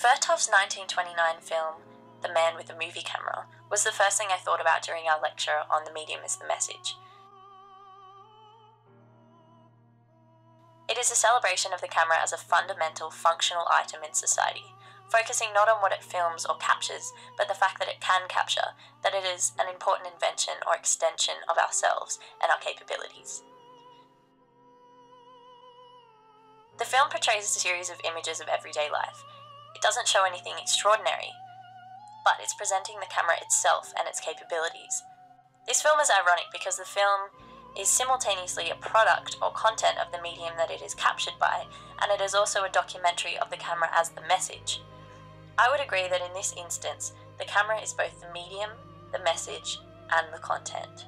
Vertov's 1929 film, The Man with the Movie Camera, was the first thing I thought about during our lecture on the medium as the message. It is a celebration of the camera as a fundamental, functional item in society, focusing not on what it films or captures, but the fact that it can capture, that it is an important invention or extension of ourselves and our capabilities. The film portrays a series of images of everyday life. It doesn't show anything extraordinary, but it's presenting the camera itself and its capabilities. This film is ironic because the film is simultaneously a product or content of the medium that it is captured by, and it is also a documentary of the camera as the message. I would agree that in this instance, the camera is both the medium, the message, and the content.